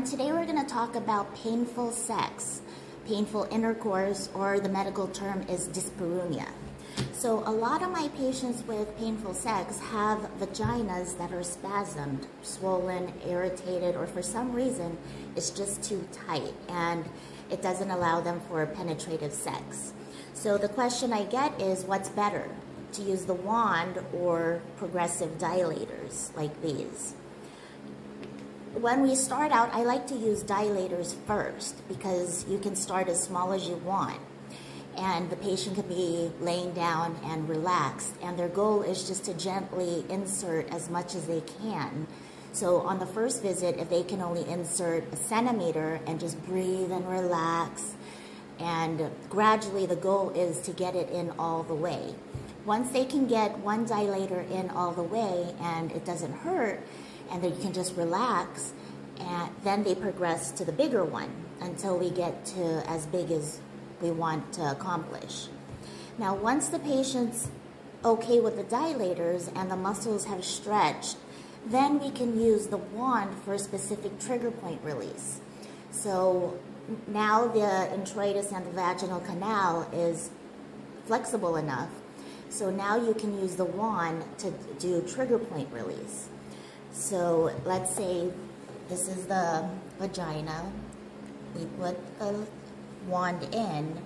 everyone. Today we're going to talk about painful sex, painful intercourse, or the medical term is dyspareunia. So a lot of my patients with painful sex have vaginas that are spasmed, swollen, irritated, or for some reason it's just too tight and it doesn't allow them for penetrative sex. So the question I get is what's better, to use the wand or progressive dilators like these? When we start out, I like to use dilators first because you can start as small as you want. And the patient can be laying down and relaxed. And their goal is just to gently insert as much as they can. So on the first visit, if they can only insert a centimeter and just breathe and relax, and gradually the goal is to get it in all the way. Once they can get one dilator in all the way and it doesn't hurt, and then you can just relax and then they progress to the bigger one until we get to as big as we want to accomplish. Now, once the patient's okay with the dilators and the muscles have stretched, then we can use the wand for a specific trigger point release. So now the introitus and the vaginal canal is flexible enough. So now you can use the wand to do trigger point release. So let's say this is the vagina. We put the wand in.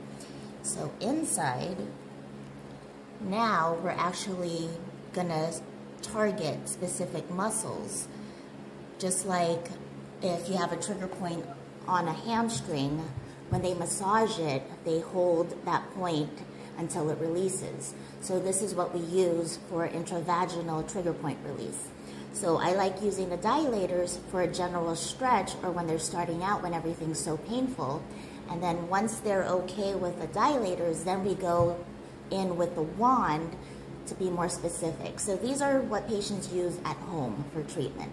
So inside, now we're actually gonna target specific muscles. Just like if you have a trigger point on a hamstring, when they massage it, they hold that point until it releases. So this is what we use for intravaginal trigger point release. So I like using the dilators for a general stretch or when they're starting out when everything's so painful. And then once they're okay with the dilators, then we go in with the wand to be more specific. So these are what patients use at home for treatment.